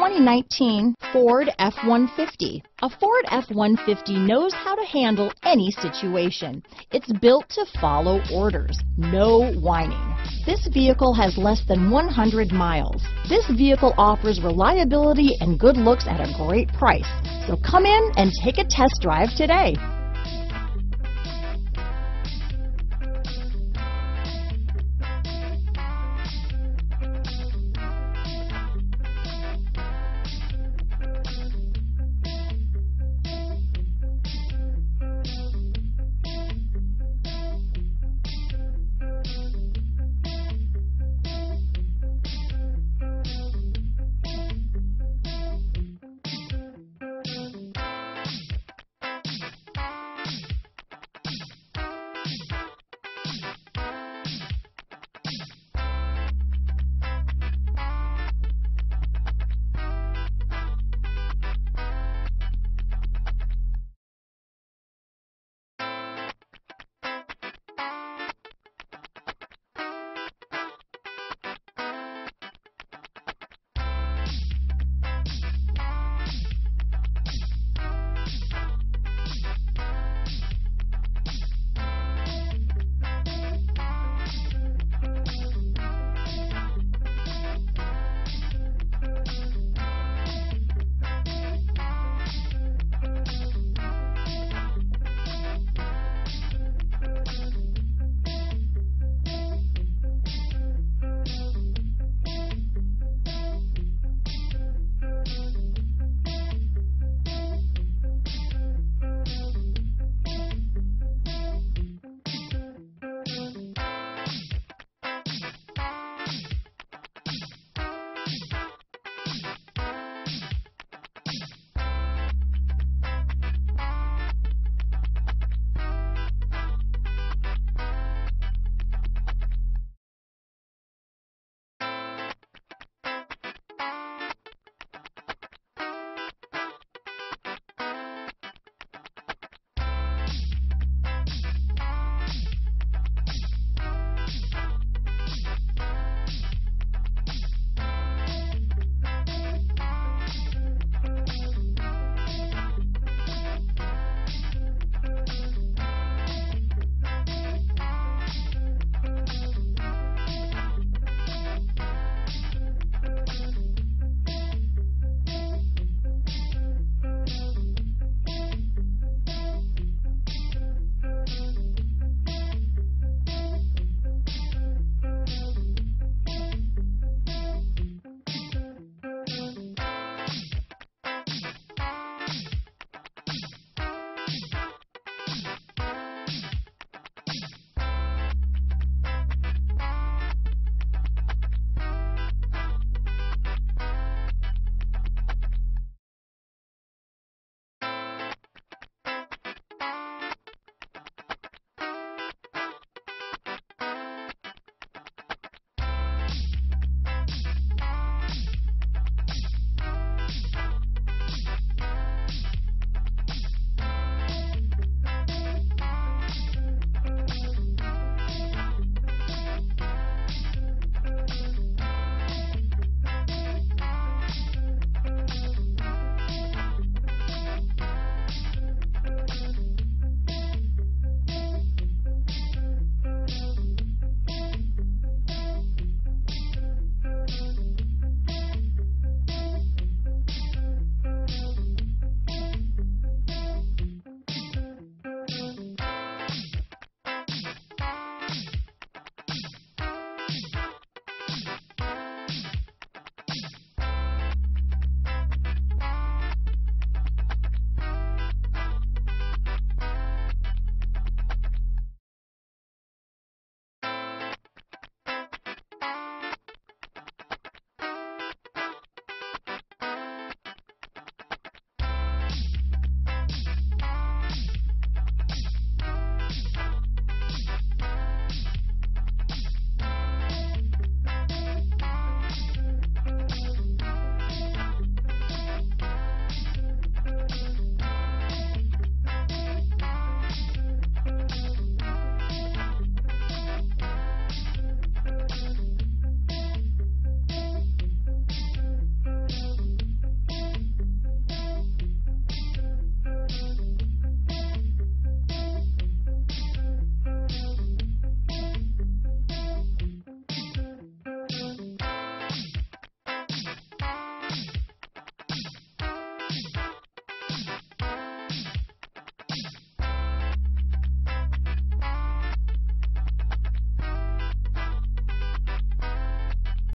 2019 Ford F-150. A Ford F-150 knows how to handle any situation. It's built to follow orders, no whining. This vehicle has less than 100 miles. This vehicle offers reliability and good looks at a great price. So come in and take a test drive today. Thank you.